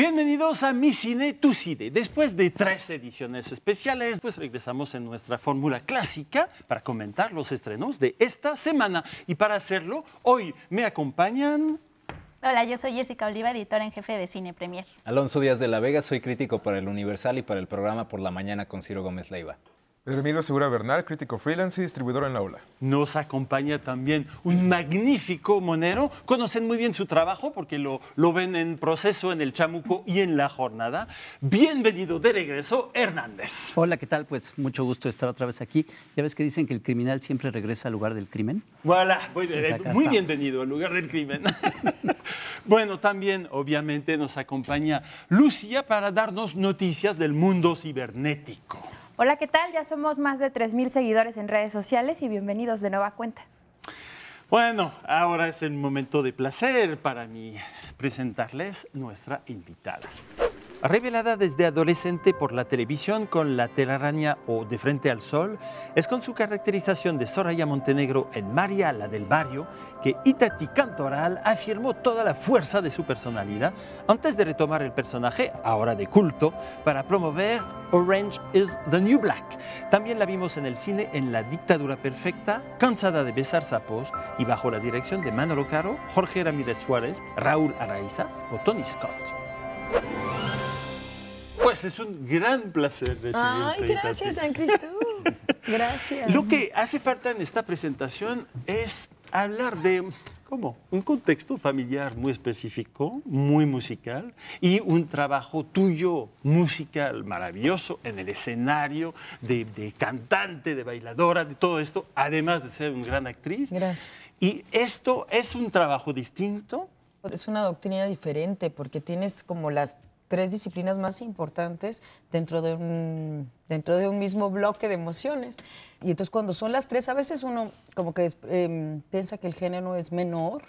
Bienvenidos a Mi Cine, Tu Cine. Después de tres ediciones especiales, pues regresamos en nuestra fórmula clásica para comentar los estrenos de esta semana. Y para hacerlo, hoy me acompañan... Hola, yo soy Jessica Oliva, editora en jefe de Cine Premier. Alonso Díaz de la Vega, soy crítico para El Universal y para el programa Por la Mañana con Ciro Gómez Leiva. Emilio Segura Bernal, crítico freelance y distribuidor en la ola. Nos acompaña también un magnífico monero. Conocen muy bien su trabajo porque lo, lo ven en proceso en el Chamuco y en la jornada. Bienvenido de regreso, Hernández. Hola, ¿qué tal? Pues mucho gusto estar otra vez aquí. Ya ves que dicen que el criminal siempre regresa al lugar del crimen. Voilà, muy, bien, Pues acá muy bienvenido al lugar del crimen. bueno, también obviamente nos acompaña Lucía para darnos noticias del mundo cibernético. Hola, ¿qué tal? Ya somos más de 3.000 seguidores en redes sociales y bienvenidos de nueva cuenta. Bueno, ahora es el momento de placer para mí presentarles nuestra invitada. Revelada desde adolescente por la televisión con La telaraña o De frente al sol, es con su caracterización de Soraya Montenegro en María, la del barrio, que Itati Cantoral afirmó toda la fuerza de su personalidad antes de retomar el personaje, ahora de culto, para promover Orange is the New Black. También la vimos en el cine en La Dictadura Perfecta, Cansada de besar sapos y bajo la dirección de Manolo Caro, Jorge Ramírez Suárez, Raúl Araiza o Tony Scott. Pues es un gran placer recibirte. Ay, gracias, Itati. Jean Cristóbal. Gracias. Lo que hace falta en esta presentación es hablar de, ¿cómo? Un contexto familiar muy específico, muy musical, y un trabajo tuyo musical maravilloso en el escenario, de, de cantante, de bailadora, de todo esto, además de ser una gran actriz. Gracias. Y esto es un trabajo distinto. Es una doctrina diferente porque tienes como las tres disciplinas más importantes dentro de un, dentro de un mismo bloque de emociones. Y entonces cuando son las tres, a veces uno como que em, piensa que el género es menor,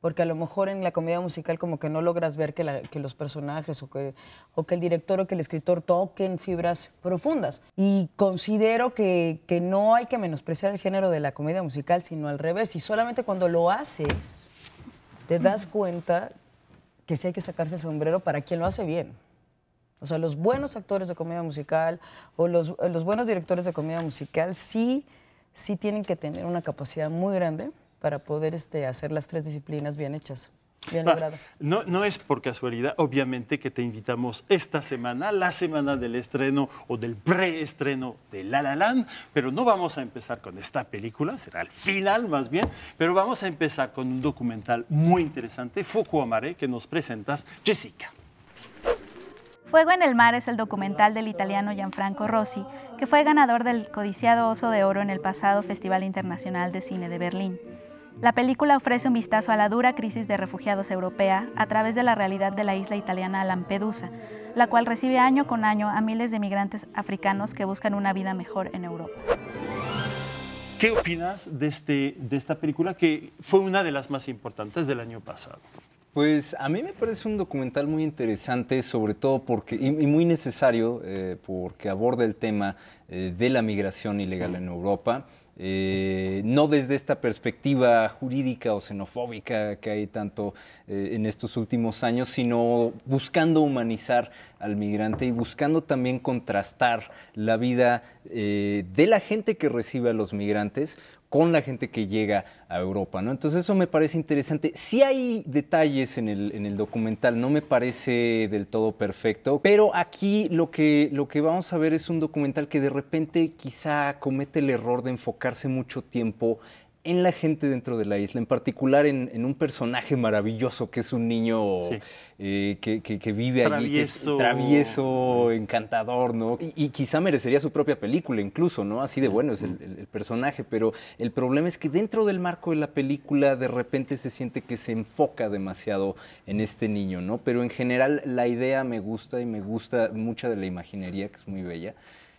porque a lo mejor en la comedia musical como que no logras ver que, la- que los personajes o que, o que el director o que el escritor toquen fibras profundas. Y considero que, que no hay que menospreciar el género de la comedia musical, sino al revés. Y solamente cuando lo haces, te das cuenta que sí hay que sacarse el sombrero para quien lo hace bien. O sea, los buenos actores de comedia musical o los, eh, los buenos directores de comedia musical sí, sí tienen que tener una capacidad muy grande para poder este, hacer las tres disciplinas bien hechas, bien Ah. No, no es por casualidad, obviamente, que te invitamos esta semana, la semana del estreno o del preestreno de La La Land, pero no vamos a empezar con esta película, será el final más bien, pero vamos a empezar con un documental muy interesante, Fuku Amare, que nos presentas, Jessica. Fuego en el mar es el documental del italiano Gianfranco Rossi, que fue ganador del codiciado Oso de Oro en el pasado Festival Internacional de Cine de Berlín. La película ofrece un vistazo a la dura crisis de refugiados europea a través de la realidad de la isla italiana Lampedusa, la cual recibe año con año a miles de migrantes africanos que buscan una vida mejor en Europa. ¿Qué opinas de, este, de esta película que fue una de las más importantes del año pasado? Pues a mí me parece un documental muy interesante, sobre todo porque, y, y muy necesario, eh, porque aborda el tema eh, de la migración ilegal en Europa. eh, no desde esta perspectiva jurídica o xenofóbica que hay tanto eh, en estos últimos años, sino buscando humanizar al migrante y buscando también contrastar la vida eh, de la gente que recibe a los migrantes con la gente que llega a Europa, ¿no? Entonces eso me parece interesante. Sí hay detalles en el, en el documental, no me parece del todo perfecto, pero aquí lo que, lo que vamos a ver es un documental que de repente quizá comete el error de enfocarse mucho tiempo en la gente dentro de la isla, en particular en, en un personaje maravilloso que es un niño Sí. eh, que, que- que vive allí, que es Travieso. travieso, encantador, ¿no? Y, y quizá merecería su propia película incluso, ¿no? Así de bueno es el, el- el personaje, pero el problema es que dentro del marco de la película de repente se siente que se enfoca demasiado en este niño, ¿no? Pero en general la idea me gusta y me gusta mucha de la imaginería, que es muy bella.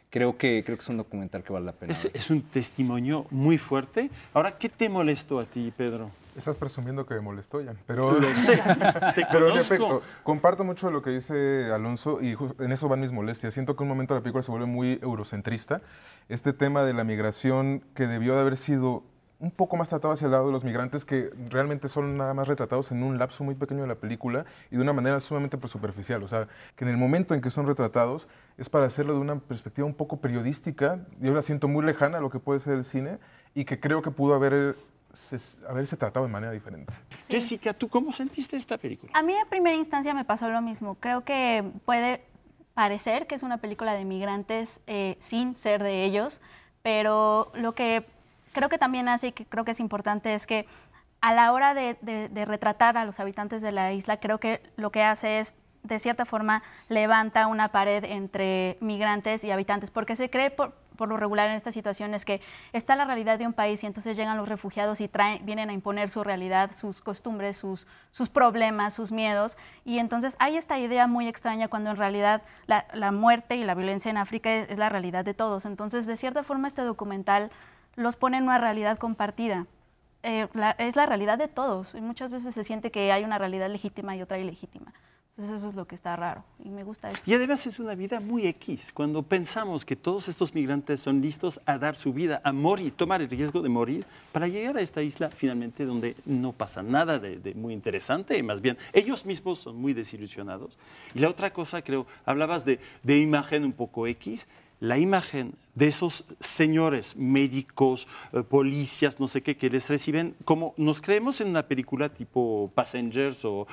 Creo que, creo que es un documental que vale la pena. Es, un testimonio muy fuerte. Ahora, ¿qué te molestó a ti, Pedro? Estás presumiendo que me molestó, Jan. Pero, Lo sé, te pero en efecto, comparto mucho lo que dice Alonso y en eso van mis molestias. Siento que un momento la película se vuelve muy eurocentrista. Este tema de la migración que debió de haber sido un poco más tratado hacia el lado de los migrantes que realmente son nada más retratados en un lapso muy pequeño de la película y de una manera sumamente pues, superficial. O sea, que en el momento en que son retratados es para hacerlo de una perspectiva un poco periodística. Yo la siento muy lejana a lo que puede ser el cine y que creo que pudo haber, haberse tratado de manera diferente. Jessica, ¿tú cómo sentiste esta película? A mí a primera instancia me pasó lo mismo. Creo que puede parecer que es una película de migrantes eh, sin ser de ellos, pero lo que creo que también hace y que creo que es importante es que a la hora de, retratar a los habitantes de la isla, creo que lo que hace es de cierta forma levanta una pared entre migrantes y habitantes, porque se cree por, lo regular en estas situaciones que está la realidad de un país y entonces llegan los refugiados y traen, vienen a imponer su realidad, sus costumbres, sus, sus problemas, sus miedos. Y entonces hay esta idea muy extraña cuando en realidad la, muerte y la violencia en África es, es la realidad de todos. Entonces, de cierta forma, este documental los pone en una realidad compartida. Eh, es la realidad de todos y muchas veces se siente que hay una realidad legítima y otra ilegítima. Entonces eso es lo que está raro y me gusta eso. Y además es una vida muy X. Cuando pensamos que todos estos migrantes son listos a dar su vida, a morir, tomar el riesgo de morir para llegar a esta isla finalmente donde no pasa nada de, muy interesante, más bien ellos mismos son muy desilusionados. Y la otra cosa, creo, hablabas de, de imagen un poco X, la imagen de esos señores médicos, eh, policías, no sé qué, que les reciben, como nos creemos en una película tipo Passengers o,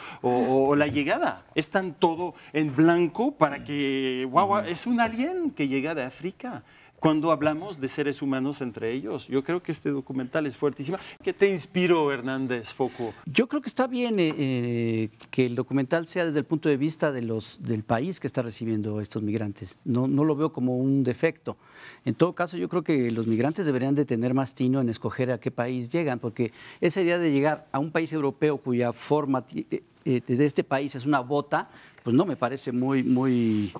La Llegada. Están todo en blanco para que, guau, es un alien que llega de África cuando hablamos de seres humanos entre ellos. Yo creo que este documental es fuertísimo. ¿Qué te inspiró, Hernández Foco? Yo creo que está bien eh, eh, que el documental sea desde el punto de vista de los, del país que está recibiendo estos migrantes. No, no lo veo como un defecto. En todo caso, yo creo que los migrantes deberían de tener más tino en escoger a qué país llegan, porque esa idea de llegar a un país europeo cuya forma eh, de este país es una bota, pues no me parece muy, muy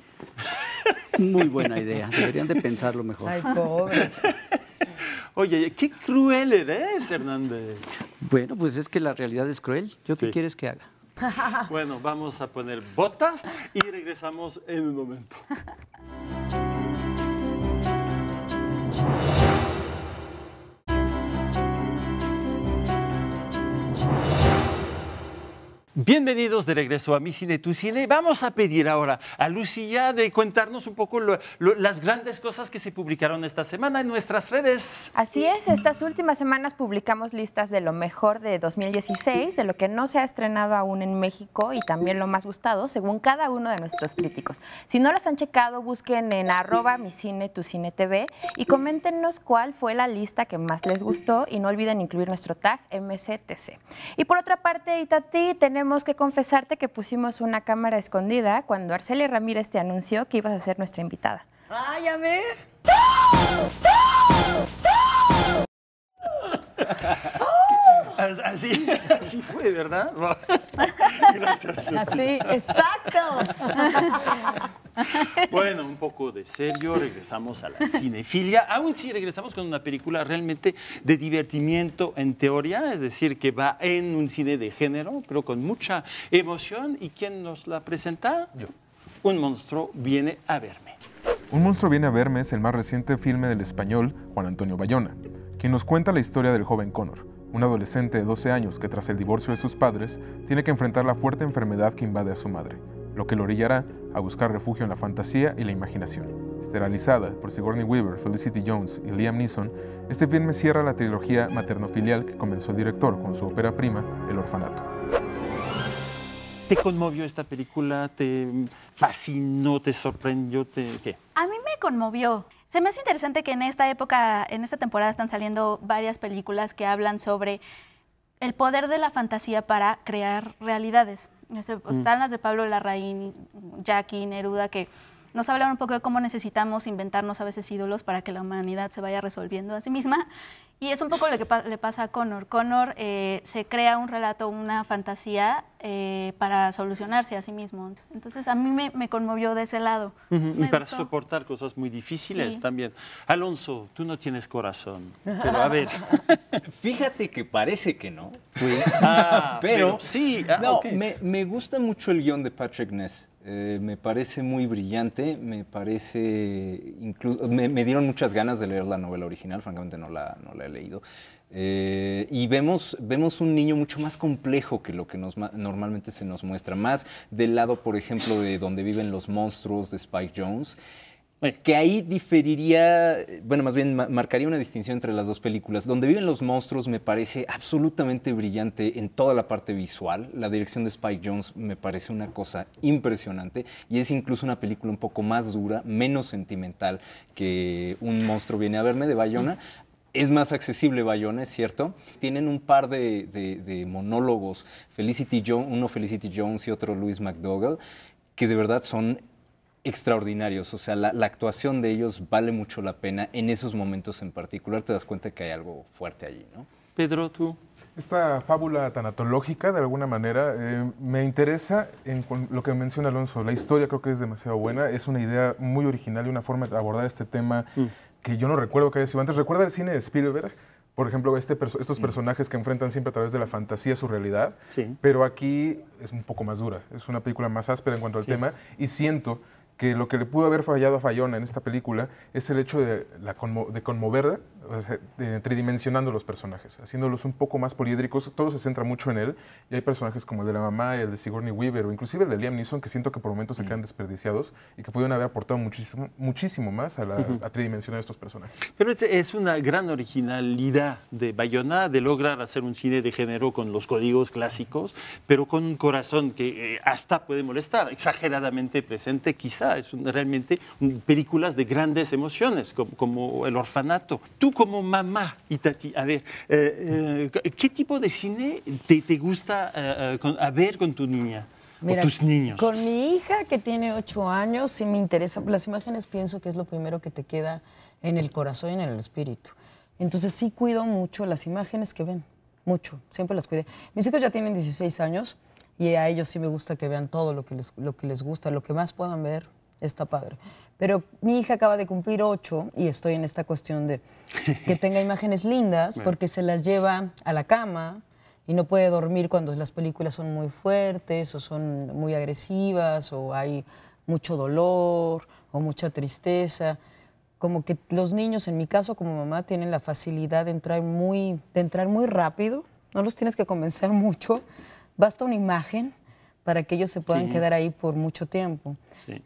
muy buena idea. Deberían de pensarlo mejor. Ay, pobre. Oye, qué cruel eres, Hernández. Bueno, pues es que la realidad es cruel. ¿Yo qué quieres que haga? Bueno, vamos a poner botas y regresamos en un momento. Bienvenidos de regreso a Mi Cine, Tu Cine. Vamos a pedir ahora a Lucía de contarnos un poco las grandes cosas que se publicaron esta semana en nuestras redes. Así es, estas últimas semanas publicamos listas de lo mejor de 2016, de lo que no se ha estrenado aún en México y también lo más gustado, según cada uno de nuestros críticos. Si no las han checado, busquen en arroba Mi Cine, Tu Cine TV y coméntenos cuál fue la lista que más les gustó y no olviden incluir nuestro tag MCTC. Y por otra parte, Itati, tenemos tenemos que confesarte que pusimos una cámara escondida cuando Arcelia Ramírez te anunció que ibas a ser nuestra invitada. ¡Ay, a ver! Así, así fue, ¿verdad? Gracias. Así, exacto. Bueno, un poco de serio, regresamos a la cinefilia. Aún sí regresamos con una película realmente de divertimiento en teoría, es decir, que va en un cine de género, pero con mucha emoción. ¿Y quién nos la presenta? Yo. Un monstruo viene a verme. Un monstruo viene a verme es el más reciente filme del español Juan Antonio Bayona, quien nos cuenta la historia del joven Connor, un adolescente de 12 años que tras el divorcio de sus padres tiene que enfrentar la fuerte enfermedad que invade a su madre lo que lo orillará a buscar refugio en la fantasía y la imaginación. Esterilizada por Sigourney Weaver, Felicity Jones y Liam Neeson, este filme cierra la trilogía materno-filial que comenzó el director con su ópera prima, El Orfanato. ¿Te conmovió esta película? ¿Te fascinó? ¿Te sorprendió? Te, ¿Qué? A mí me conmovió. Se me hace interesante que en esta época, en esta temporada están saliendo varias películas que hablan sobre el poder de la fantasía para crear realidades. Mm. Están las de Pablo Larraín, Jackie, Neruda, que nos hablan un poco de cómo necesitamos inventarnos a veces ídolos para que la humanidad se vaya resolviendo a sí misma. Y es un poco lo que le pasa a Connor. Connor eh, se crea un relato, una fantasía eh, para solucionarse a sí mismo. Entonces a mí me, conmovió de ese lado. Y para soportar cosas muy difíciles también. Alonso, tú no tienes corazón. Pero a ver. Fíjate que parece que no. Ah, pero, sí. Ah, no, me, me, gusta mucho el guion de Patrick Ness. Eh, me parece muy brillante, me parece, incluso, me, dieron muchas ganas de leer la novela original, francamente no la, no la he leído. Eh, y vemos, vemos un niño mucho más complejo que lo que normalmente se nos muestra, más del lado, por ejemplo, de donde viven los monstruos de Spike Jones que ahí diferiría, bueno, más bien marcaría una distinción entre las dos películas. Donde viven los monstruos me parece absolutamente brillante en toda la parte visual. La dirección de Spike Jones me parece una cosa impresionante y es incluso una película un poco más dura, menos sentimental que Un monstruo viene a verme de Bayona. Es más accesible Bayona, es cierto. Tienen un par de, de monólogos, Felicity Jones, uno Felicity Jones y otro Louis McDougall, que de verdad son extraordinarios. O sea, la, actuación de ellos vale mucho la pena. En esos momentos en particular te das cuenta que hay algo fuerte allí, ¿no? Pedro, tú. Esta fábula tanatológica, de alguna manera, eh, me interesa en lo que menciona Alonso. La historia creo que es demasiado buena. Es una idea muy original y una forma de abordar este tema mm. que yo no recuerdo que haya sido antes. ¿Recuerda el cine de Spielberg? Por ejemplo, este estos mm. personajes que enfrentan siempre a través de la fantasía su realidad. Sí. Pero aquí es un poco más dura. Es una película más áspera en cuanto al tema. Y siento que lo que le pudo haber fallado a Fayona en esta película es el hecho de, la de conmoverla tridimensionando los personajes, haciéndolos un poco más poliédricos. Todo se centra mucho en él y hay personajes como el de la mamá, el de Sigourney Weaver o inclusive el de Liam Neeson que siento que por momentos se mm. quedan desperdiciados y que pudieron haber aportado muchísimo, muchísimo más a, la, a tridimensionar estos personajes. Pero es, una gran originalidad de Bayona de lograr hacer un cine de género con los códigos clásicos, pero con un corazón que eh, hasta puede molestar, exageradamente presente quizá. Es realmente películas de grandes emociones, como, como El orfanato. Tú como mamá, Itati, a ver, eh, eh, ¿qué tipo de cine te, te gusta eh, a ver con tu niña? o tus niños. Con mi hija que tiene ocho años, sí me interesa. Las imágenes pienso que es lo primero que te queda en el corazón y en el espíritu. Entonces sí cuido mucho las imágenes que ven, mucho, siempre las cuidé. Mis hijos ya tienen 16 años y a ellos sí me gusta que vean todo lo que les, lo que les gusta, lo que más puedan ver, está padre. Pero mi hija acaba de cumplir ocho y estoy en esta cuestión de que tenga imágenes lindas porque se las lleva a la cama y no puede dormir cuando las películas son muy fuertes o son muy agresivas o hay mucho dolor o mucha tristeza. Como que los niños, en mi caso como mamá, tienen la facilidad de entrar muy, de entrar muy rápido, no los tienes que convencer mucho, basta una imagen para que ellos se puedan quedar ahí por mucho tiempo.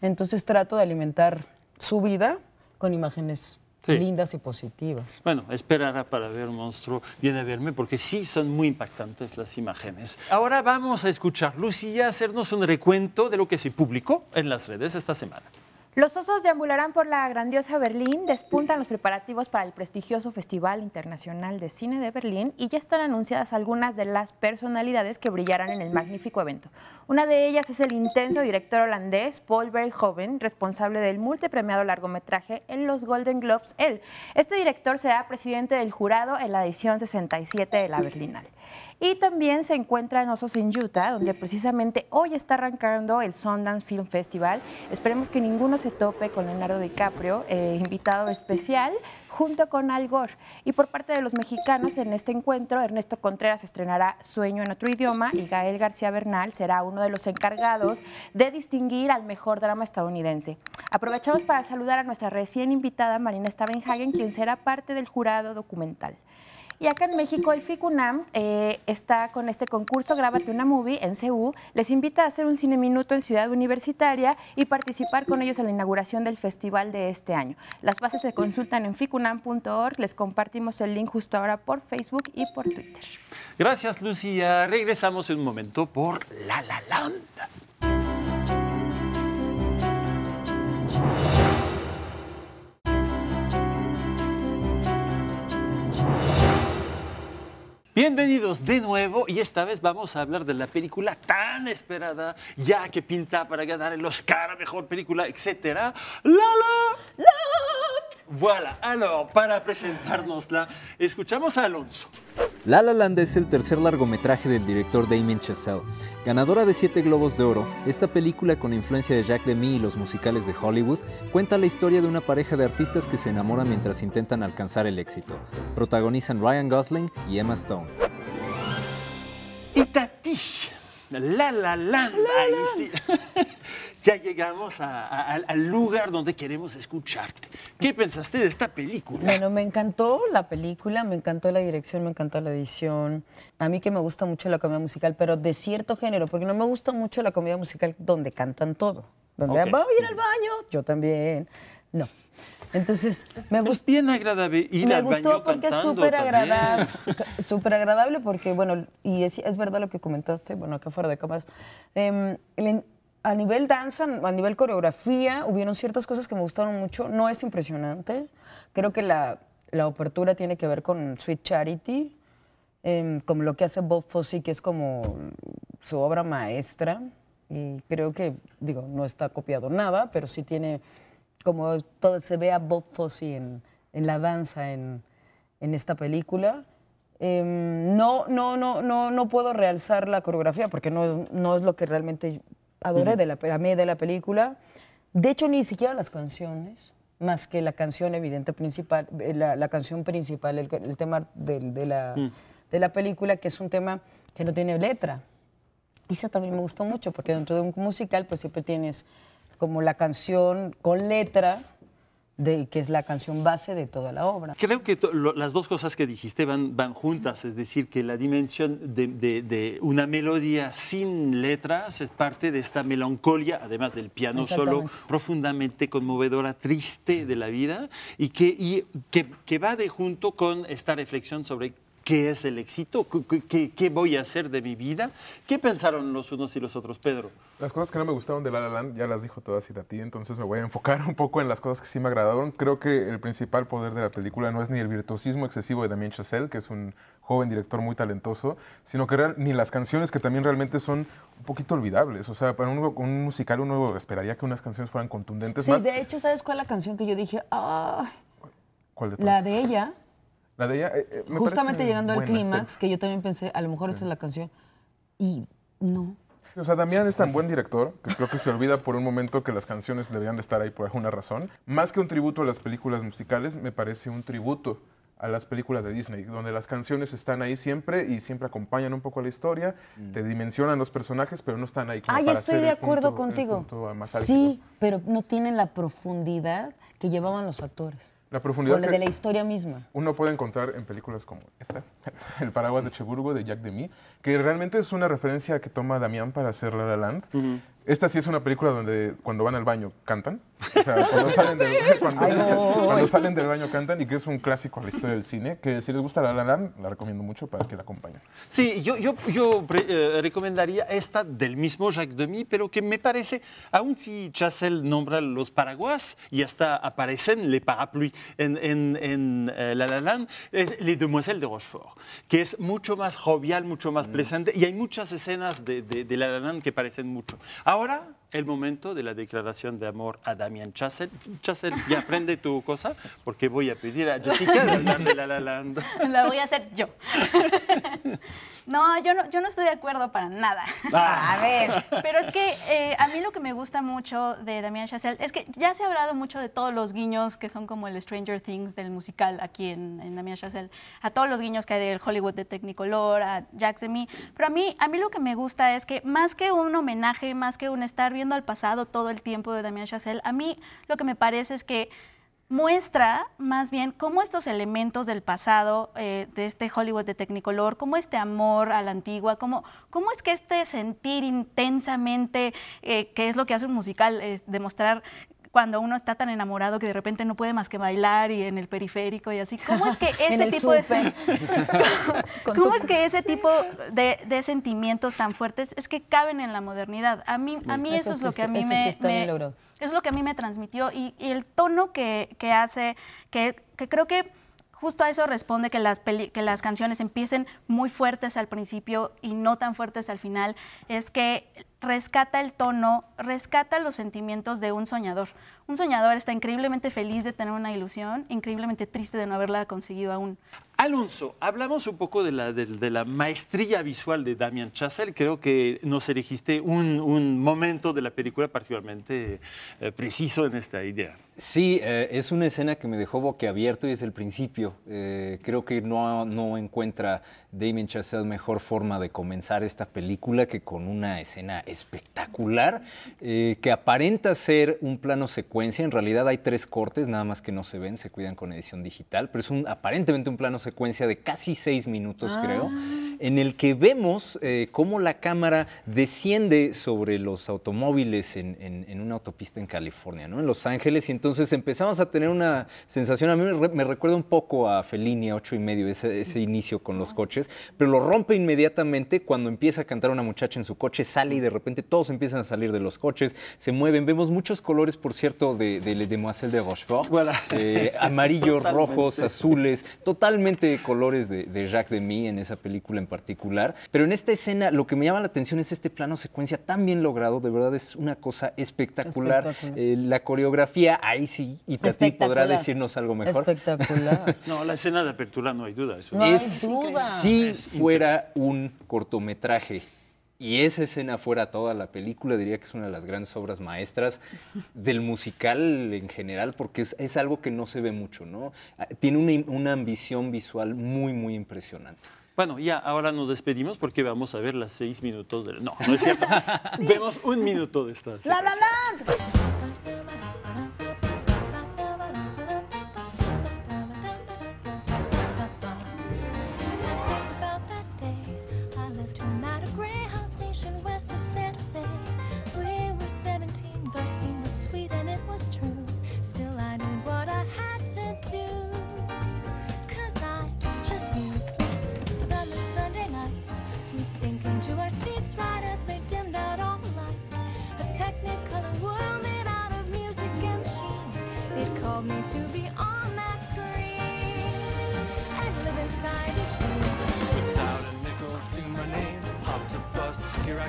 Entonces trato de alimentar su vida con imágenes lindas y positivas. Bueno, esperará para ver Monstruo, viene a verme porque sí son muy impactantes las imágenes. Ahora vamos a escuchar Lucía hacernos un recuento de lo que se publicó en las redes esta semana. Los osos deambularán por la grandiosa Berlín, despuntan los preparativos para el prestigioso Festival Internacional de Cine de Berlín y ya están anunciadas algunas de las personalidades que brillarán en el magnífico evento. Una de ellas es el intenso director holandés Paul Verhoeven, responsable del multipremiado largometraje en los Golden Globes. Él, este director será presidente del jurado en la edición 67 de la Berlinale. Y también se encuentra en Osos en Utah, donde precisamente hoy está arrancando el Sundance Film Festival. Esperemos que ninguno se tope con Leonardo DiCaprio, eh, invitado especial, junto con Al Gore. Y por parte de los mexicanos en este encuentro, Ernesto Contreras estrenará Sueño en otro idioma y Gael García Bernal será uno de los encargados de distinguir al mejor drama estadounidense. Aprovechamos para saludar a nuestra recién invitada Marina Stavenhagen, quien será parte del jurado documental. Y acá en México el FICUNAM eh, está con este concurso Grábate una Movie en CU. Les invita a hacer un cine minuto en Ciudad Universitaria y participar con ellos en la inauguración del festival de este año. Las bases se consultan en ficunam.org. Les compartimos el link justo ahora por Facebook y por Twitter. Gracias, Lucía. Regresamos en un momento por La La Land. Bienvenidos de nuevo y esta vez vamos a hablar de la película tan esperada, ya que pinta para ganar el Oscar a Mejor Película, etcétera. ¡La, la, la! Voilà, alors, para presentárnosla, escuchamos a Alonso. La La Land es el tercer largometraje del director Damien Chazelle. Ganadora de siete Globos de Oro, esta película con influencia de Jacques Demy y los musicales de Hollywood cuenta la historia de una pareja de artistas que se enamoran mientras intentan alcanzar el éxito. Protagonizan Ryan Gosling y Emma Stone. Y La La Land. Ahí sí. ya llegamos a- a- al- lugar donde queremos escucharte. ¿Qué pensaste de esta película? Bueno, me encantó la película, me encantó la dirección, me encantó la edición. A mí que me gusta mucho la comedia musical, pero de cierto género, porque no me gusta mucho la comedia musical donde cantan todo. Donde Ok. voy a ir al baño, yo también. No. Entonces, me Es gustó. bien agradable ir me al gustó baño porque es súper agradable, súper agradable porque, bueno, y es, es verdad lo que comentaste, bueno, acá fuera de cámaras, em, a nivel danza, a nivel coreografía, hubieron ciertas cosas que me gustaron mucho, no es impresionante, creo que la, la apertura tiene que ver con Sweet Charity, em, como lo que hace Bob Fosse, que es como su obra maestra, y creo que, digo, no está copiado nada, pero sí tiene como todo, se ve a Bob Fosse en, en la danza en, en esta película. Em, no, no, no, no, no puedo realzar la coreografía porque no, no es lo que realmente adoré de la, a mí de la película. De hecho, ni siquiera las canciones, más que la canción evidente principal, eh, la, la canción principal, el, el tema del- de, la, Mm. de la película, que es un tema que no tiene letra. Y Eso también me gustó mucho, porque dentro de un musical, pues siempre tienes como la canción con letra, de, que es la canción base de toda la obra. Creo que lo- las dos cosas que dijiste van, van juntas, es decir, que la dimensión de, de- de una melodía sin letras es parte de esta melancolía, además del piano solo, profundamente conmovedora, triste de la vida, y que, y que, que va de junto con esta reflexión sobre qué es el éxito, qué, qué- qué voy a hacer de mi vida. ¿Qué pensaron los unos y los otros, Pedro? Las cosas que no me gustaron de La La Land ya las dijo todas y a ti, entonces me voy a enfocar un poco en las cosas que sí me agradaron. Creo que el principal poder de la película no es ni el virtuosismo excesivo de Damien Chazelle, que es un joven director muy talentoso, sino que real- ni las canciones que también realmente son un poquito olvidables. O sea, para un, un musical uno esperaría que unas canciones fueran contundentes. Sí, más. de hecho, ¿sabes cuál es la canción que yo dije? Ah, ¿Cuál de la todas? de ella, La de ella. eh, eh, me justamente llegando al buena, clímax, que yo también pensé, a lo mejor esa es la canción, y no. O sea, Damián es tan buen director que creo que se olvida por un momento que las canciones deberían de estar ahí por alguna razón. Más que un tributo a las películas musicales, me parece un tributo a las películas de Disney, donde las canciones están ahí siempre y siempre acompañan un poco a la historia, te dimensionan los personajes, pero no están ahí como Ay, para estoy de acuerdo punto- contigo. Sí, pero no tienen la profundidad que llevaban los actores. La O profundidad la que de la historia misma. uno puede encontrar en películas como esta, El paraguas de Cheburgo de Jack Demy, que realmente es una referencia que toma Damián para hacer La La Land. Esta sí es una película donde cuando van al baño cantan. O sea, cuando salen, del, cuando, Ay, voy. cuando salen del baño cantan y que es un clásico de la historia del cine, que si les gusta La La Land, la recomiendo mucho para que la acompañen. Sí, yo, yo, yo eh, recomendaría esta del mismo Jacques Demy, pero que me parece, aun si Chassel nombra los paraguas y hasta aparecen les parapluies en, en, en eh, La La Land, es Les Demoiselles de Rochefort, que es mucho más jovial, mucho más presente y hay muchas escenas de, de, de La La Land que parecen mucho. Ahora, ahora el momento de la declaración de amor a Damien Chassel. Chassel, ya aprende tu cosa, porque voy a pedir a Jessica de de La La Land. La voy a hacer yo. No, yo no, yo no estoy de acuerdo para nada. Ah. A ver, pero es que eh, a mí lo que me gusta mucho de Damien Chazelle es que ya se ha hablado mucho de todos los guiños que son como el Stranger Things del musical aquí en, en Damien Chazelle, a todos los guiños que hay del Hollywood de Technicolor, a Jacques Demy, pero a mí, a mí lo que me gusta es que más que un homenaje, más que un estar viendo al pasado todo el tiempo de Damien Chazelle, a mí lo que me parece es que muestra más bien cómo estos elementos del pasado eh, de este Hollywood de Technicolor, cómo este amor a la antigua, cómo, cómo es que este sentir intensamente, eh, que es lo que hace un musical, es demostrar cuando uno está tan enamorado que de repente no puede más que bailar y en el periférico y así. ¿Cómo es que ese tipo de ¿Cómo es que ese tipo de, de sentimientos tan fuertes es que caben en la modernidad? A mí, a mí eso, Eso es lo que a mí eso me, sí logrado. es lo que a mí me transmitió y, y el tono que, que hace, que, que creo que justo a eso responde que las, peli- que las canciones empiecen muy fuertes al principio y no tan fuertes al final, es que rescata el tono, rescata los sentimientos de un soñador. Un soñador está increíblemente feliz de tener una ilusión, increíblemente triste de no haberla conseguido aún. Alonso, hablamos un poco de la, de, de la maestría visual de Damien Chazelle. Creo que nos elegiste un, un momento de la película particularmente eh, preciso en esta idea. Sí, eh, es una escena que me dejó boquiabierto y es el principio. Eh, creo que no, no encuentra Damien Chazelle mejor forma de comenzar esta película que con una escena espectacular eh, que aparenta ser un plano secuencia. En realidad hay tres cortes, nada más que no se ven, se cuidan con edición digital, pero es un, aparentemente un plano secuencia de casi seis minutos, creo, en el que vemos eh, cómo la cámara desciende sobre los automóviles en, en- en una autopista en California, ¿no? en Los Ángeles, y entonces empezamos a tener una sensación, a mí me, re- me recuerda un poco a Fellini, a ocho y medio, ese, ese inicio con los coches, pero lo rompe inmediatamente cuando empieza a cantar una muchacha en su coche, sale y de repente todos empiezan a salir de los coches, se mueven, vemos muchos colores, por cierto, de, de Les Demoiselles de Rochefort, Voilà. eh, amarillos, Totalmente. rojos, azules, totalmente colores de, de Jacques Demy en esa película en particular. Pero en esta escena lo que me llama la atención es este plano secuencia tan bien logrado, de verdad es una cosa espectacular. Espectacular. Eh, la coreografía, ahí sí, y Tati podrá decirnos algo mejor. Espectacular. No, la escena de apertura no hay duda. eso No hay Es- duda. Si Es fuera un cortometraje y esa escena fuera toda la película, diría que es una de las grandes obras maestras del musical en general, porque es, es algo que no se ve mucho, ¿no? Ah, Tiene una, una ambición visual muy, muy impresionante. Bueno, ya ahora nos despedimos porque vamos a ver las seis minutos del... No, no es cierto. Vemos un minuto de esta La secuencia. La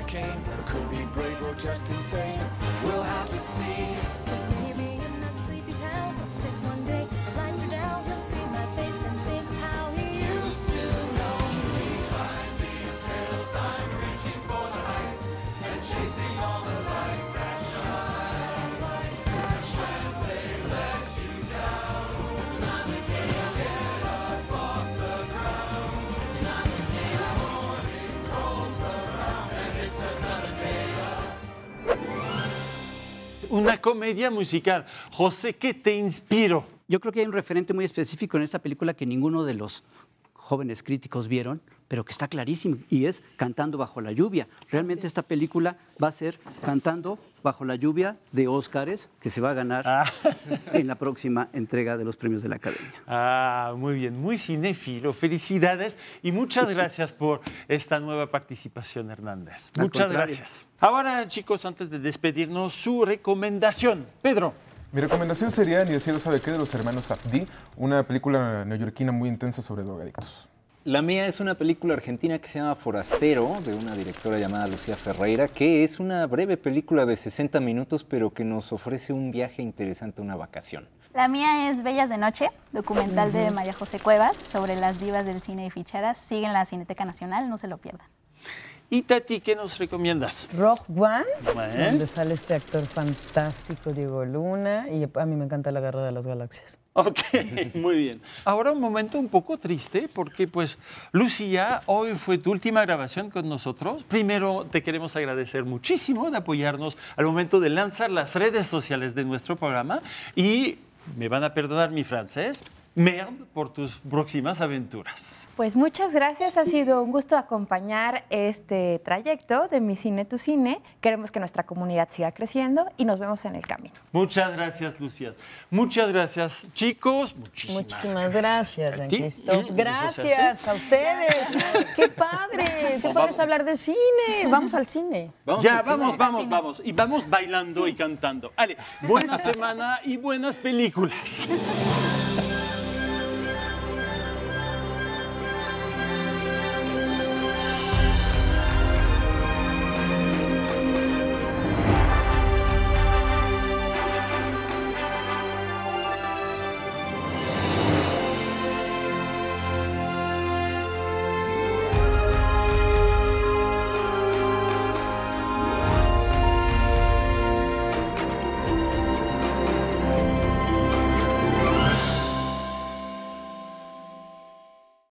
came. I could be brave or just insane. We'll have to see. Una comedia musical. José, ¿qué te inspiró? Yo creo que hay un referente muy específico en esta película que ninguno de los jóvenes críticos vieron, pero que está clarísimo, y es Cantando bajo la lluvia. Realmente esta película va a ser Cantando bajo la lluvia de Óscares, que se va a ganar en la próxima entrega de los premios de la Academia. Ah, muy bien, muy cinéfilo. Felicidades y muchas gracias por esta nueva participación, Hernández. Al muchas contrario. gracias. Ahora, chicos, antes de despedirnos, su recomendación. Pedro. Mi recomendación sería Ni el cielo sabe qué de los hermanos Abdi, una película neoyorquina muy intensa sobre drogadictos. La mía es una película argentina que se llama Forastero, de una directora llamada Lucía Ferreira, que es una breve película de 60 minutos, pero que nos ofrece un viaje interesante, una vacación. La mía es Bellas de Noche, documental de María José Cuevas sobre las divas del cine de ficheras. Siguen la Cineteca Nacional, no se lo pierdan. Y Tati, ¿qué nos recomiendas? Rogue One, donde sale este actor fantástico, Diego Luna, y a mí me encanta la Guerra de las Galaxias. Ok, muy bien. Ahora un momento un poco triste porque pues Lucía, hoy fue tu última grabación con nosotros. Primero te queremos agradecer muchísimo de apoyarnos al momento de lanzar las redes sociales de nuestro programa y me van a perdonar mi francés, merde por tus próximas aventuras. Pues muchas gracias, ha sido un gusto acompañar este trayecto de Mi Cine, Tu Cine. Queremos que nuestra comunidad siga creciendo y nos vemos en el camino. Muchas gracias, Lucía. Muchas gracias, chicos. Muchísimas, Muchísimas gracias, A Jean Gracias a ustedes. Qué padre. Qué padre es hablar de cine. Vamos al cine. Vamos ya, al cine. vamos, vamos, vamos. Y vamos bailando y cantando. Ale, buena semana y buenas películas.